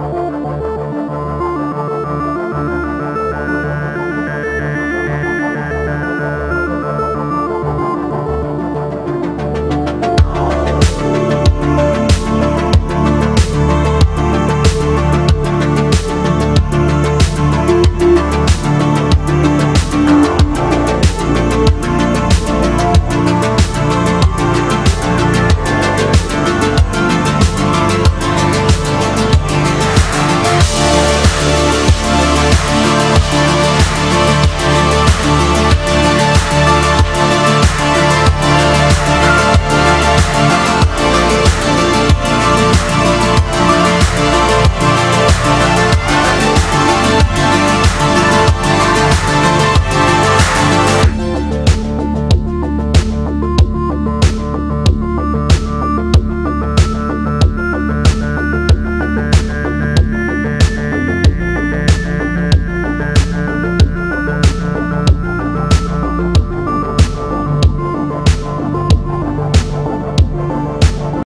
Oh.